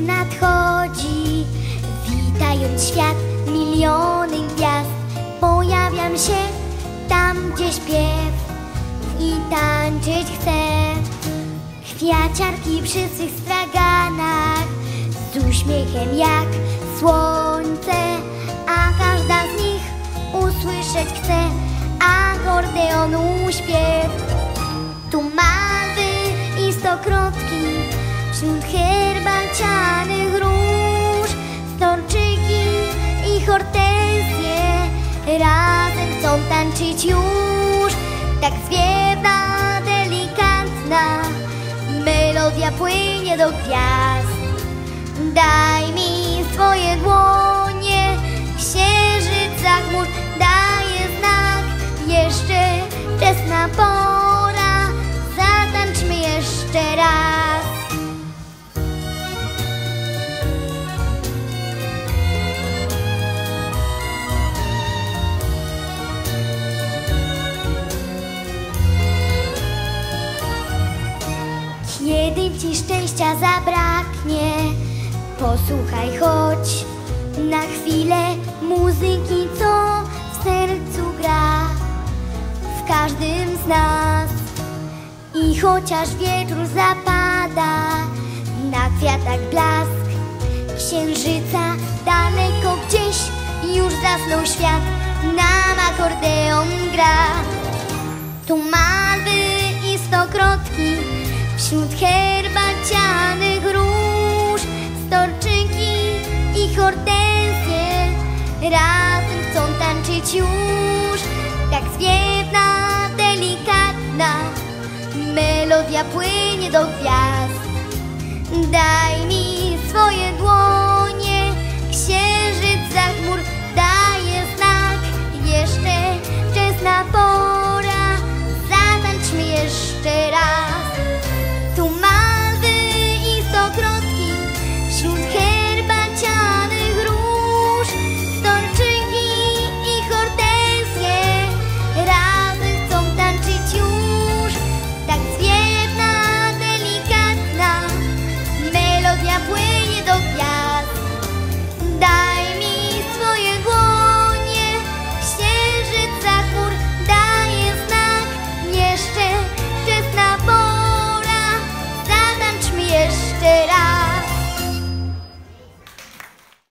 nadchodzi Witając świat miliony gwiazd Pojawiam się tam, gdzie śpiew I tańczyć chcę. Kwiaciarki przy swych straganach Z uśmiechem jak słońce A każda z nich usłyszeć chce Akordeonu śpiew Tu stokrotki Wśród herbacianych róż Storczyki i hortensje. Razem chcą tańczyć już. Tak zwiewna, delikatna Melodia płynie do gwiazd. Daj mi swoje dłonie Kiedy ci szczęścia zabraknie, posłuchaj choć na chwilę muzyki, co w sercu gra w każdym z nas. I chociaż wieczór zapada, na kwiatach blask księżyca, daleko gdzieś już zasnął świat, nam akordeon gra. Tu malwy i stokrotki Wśród herbacianych róż Storczyki i hortensje Razem chcą tańczyć już. Tak zwiewna, delikatna Melodia płynie do gwiazd. Daj mi